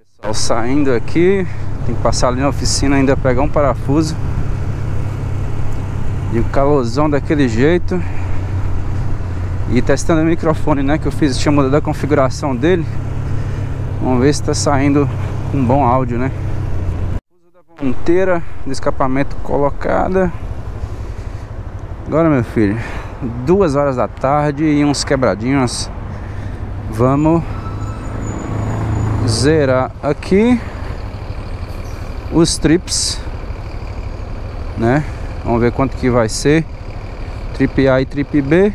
Pessoal, saindo aqui, tem que passar ali na oficina ainda pegar um parafuso. E um calorzão daquele jeito. E testando o microfone, né? Que eu fiz, tinha mudado a configuração dele. Vamos ver se tá saindo com bom áudio, né? Ponteira do escapamento colocada. Agora, meu filho, duas horas da tarde e uns quebradinhos. Vamos zerar aqui os trips, né? Vamos ver quanto que vai ser. Trip A e trip B.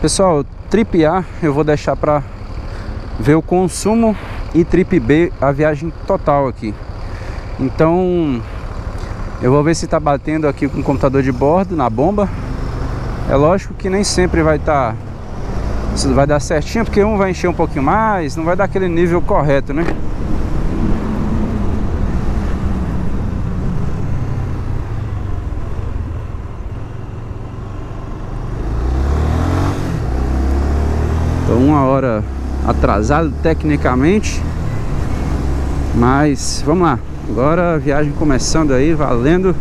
Pessoal, trip A eu vou deixar para ver o consumo e trip B a viagem total aqui. Então, eu vou ver se tá batendo aqui com o computador de bordo na bomba. É lógico que nem sempre vai estar tá, vai dar certinho, porque um vai encher um pouquinho mais, não vai dar aquele nível correto, né? uma hora atrasado tecnicamente. Mas vamos lá. Agora a viagem começando aí, valendo.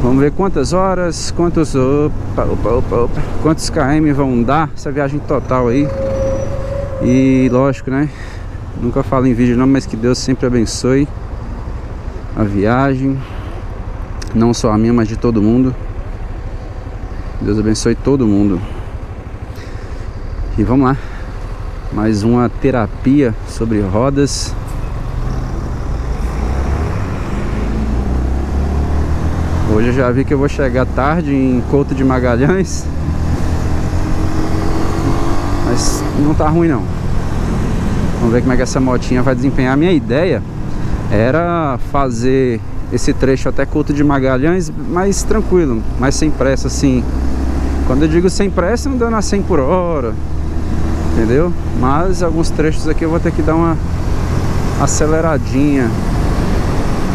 Vamos ver quantas horas, quantos opa, opa, opa, opa, quantos km vão dar essa viagem total aí. E lógico, né? Nunca falo em vídeo não, mas que Deus sempre abençoe a viagem. Não só a minha, mas de todo mundo. Deus abençoe todo mundo. E vamos lá. Mais uma terapia sobre rodas. Hoje eu já vi que eu vou chegar tarde em Couto de Magalhães. Mas não tá ruim não. Vamos ver como é que essa motinha vai desempenhar. A minha ideia era fazer esse trecho até Couto de Magalhães mais tranquilo, mais sem pressa assim. Quando eu digo sem pressa, andando a 100 por hora, entendeu? Mas alguns trechos aqui eu vou ter que dar uma aceleradinha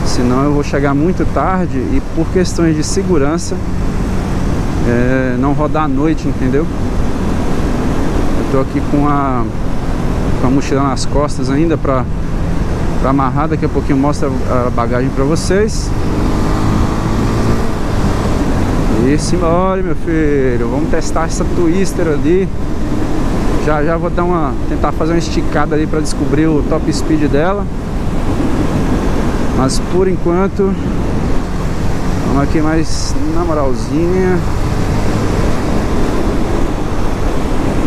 senão eu vou chegar muito tarde e por questões de segurança é, não rodar à noite, entendeu? Eu tô aqui com a, com a mochila nas costas ainda pra, pra amarrar, daqui a pouquinho mostra a bagagem pra vocês e simbora meu filho, vamos testar essa Twister ali já já vou dar uma tentar fazer uma esticada ali para descobrir o top speed dela. Mas por enquanto vamos aqui mais na moralzinha.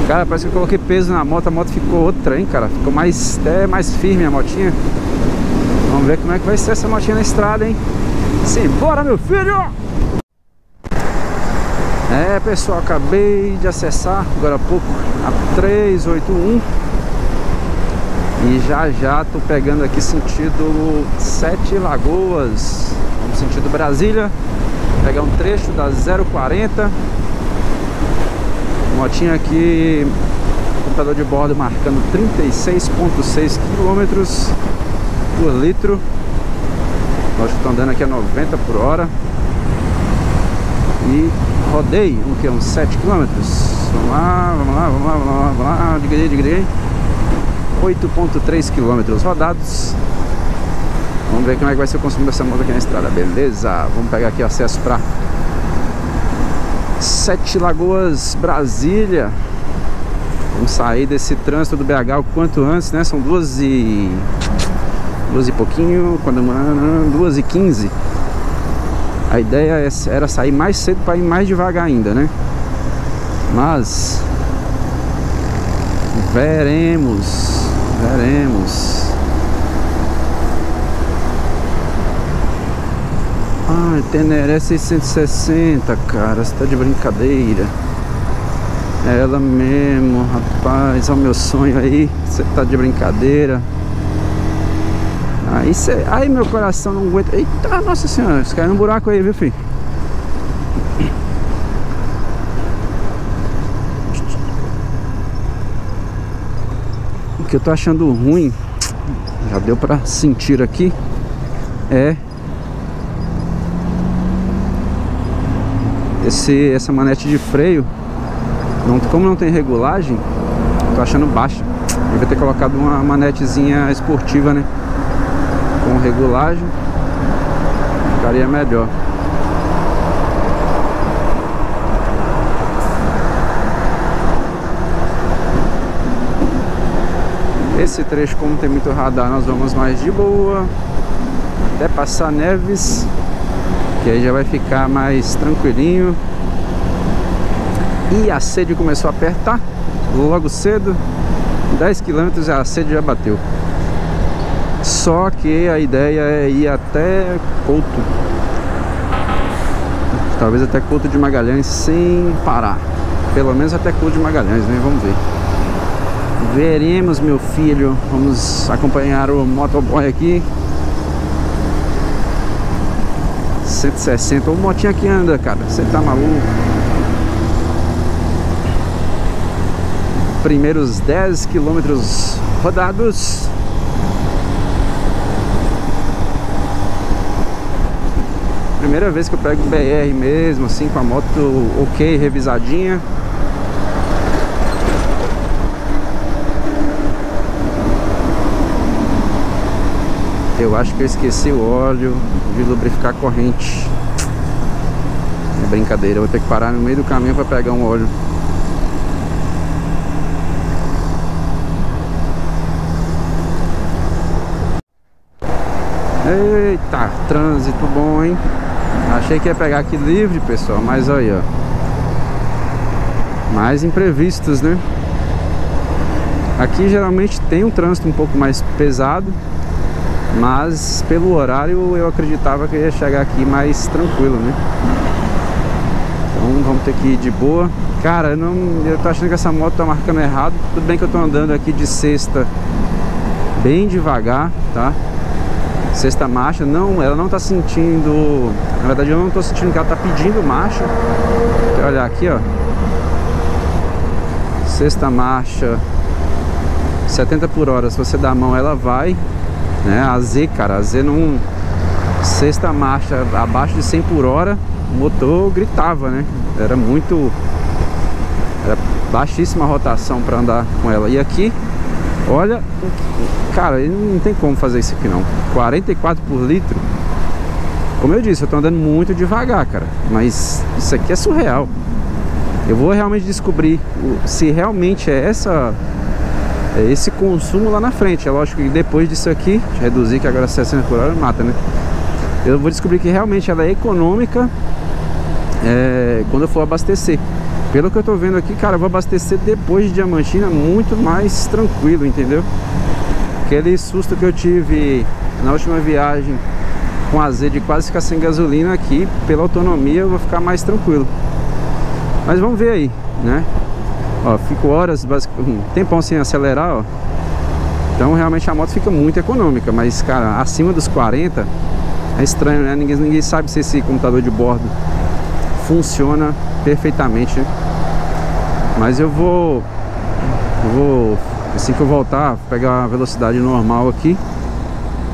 Cara, parece que eu coloquei peso na moto, a moto ficou outra, hein, cara. Ficou mais, até mais firme a motinha. Vamos ver como é que vai ser essa motinha na estrada, hein. Simbora, meu filho! É pessoal, acabei de acessar agora há pouco a 381 e já já tô pegando aqui sentido Sete Lagoas, no sentido Brasília, pegar um trecho da 040 motinha aqui, computador de bordo marcando 36.6 km por litro nós estamos andando aqui a 90 por hora e rodei o que? Uns 7 km. Vamos lá, vamos lá, vamos lá, vamos lá, vamos lá, digrei, digrei. 8.3 km rodados. Vamos ver como é que vai ser o consumo dessa moto aqui na estrada, beleza? Vamos pegar aqui acesso para Sete Lagoas, Brasília. Vamos sair desse trânsito do BH o quanto antes, né? São duas e... Duas e pouquinho, quando... Duas e quinze. A ideia é era sair mais cedo para ir mais devagar ainda, né? Mas veremos, veremos. Ah, Teneré 660, cara, você tá de brincadeira. É ela mesmo, rapaz, é o meu sonho aí, você tá de brincadeira. Aí, cê, aí meu coração não aguenta. Eita, nossa senhora, você caiu no buraco aí, viu, filho? Que eu tô achando ruim, já deu pra sentir aqui, é esse, essa manete de freio. Não, como não tem regulagem, tô achando baixa. Devia ter colocado uma manetezinha esportiva, né? Com regulagem. Ficaria melhor. Esse trecho, como tem muito radar, nós vamos mais de boa. Até passar Neves. Que aí já vai ficar mais tranquilinho. E a sede começou a apertar logo cedo. 10 km a sede já bateu. Só que a ideia é ir até Couto. Talvez até Couto de Magalhães sem parar. Pelo menos até Couto de Magalhães, né? Vamos ver. Veremos, meu filho. Vamos acompanhar o motoboy aqui. 160. O motinho aqui anda, cara. Você tá maluco? Primeiros 10 quilômetros rodados. Primeira vez que eu pego BR mesmo, assim, com a moto ok, revisadinha. Eu acho que eu esqueci o óleo de lubrificar a corrente. É brincadeira, eu vou ter que parar no meio do caminho para pegar um óleo. Eita, trânsito bom, hein? Achei que ia pegar aqui livre, pessoal, mas aí, ó. Mais imprevistos, né? Aqui geralmente tem um trânsito um pouco mais pesado mas pelo horário eu acreditava que ia chegar aqui mais tranquilo, né? Então vamos ter que ir de boa. Cara, eu, não, eu tô achando que essa moto tá marcando errado. Tudo bem que eu tô andando aqui de sexta bem devagar, tá? Sexta marcha, não, ela não tá sentindo... Na verdade eu não tô sentindo que ela tá pedindo marcha. Olha aqui, ó. Sexta marcha 70 por hora, se você dá a mão ela vai né? A Z, cara, a Z não... Sexta marcha abaixo de 100 por hora, o motor gritava, né? Era muito... Era baixíssima rotação para andar com ela. E aqui, olha... Cara, não tem como fazer isso aqui não. 44 por litro. Como eu disse, eu tô andando muito devagar, cara. Mas isso aqui é surreal. Eu vou realmente descobrir se realmente é essa é esse consumo lá na frente. É lógico que depois disso aqui, reduzir que agora 60 por hora mata, né? Eu vou descobrir que realmente ela é econômica é, quando eu for abastecer. Pelo que eu tô vendo aqui, cara, eu vou abastecer depois de Diamantina muito mais tranquilo, entendeu? Aquele susto que eu tive na última viagem com a Z de quase ficar sem gasolina aqui, pela autonomia eu vou ficar mais tranquilo. Mas vamos ver aí, né? Ó, fico horas, um tempão sem acelerar, ó. Então realmente a moto fica muito econômica, mas cara, acima dos 40 é estranho, né? Ninguém, ninguém sabe se esse computador de bordo funciona perfeitamente. Né? Mas eu vou, eu vou, assim que eu voltar, pegar a velocidade normal aqui,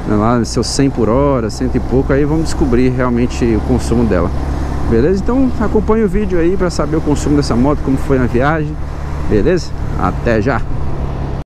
né, lá seus 100 por hora, cento e pouco, aí vamos descobrir realmente o consumo dela. Beleza? Então acompanhe o vídeo aí para saber o consumo dessa moto, como foi na viagem. Beleza? Até já!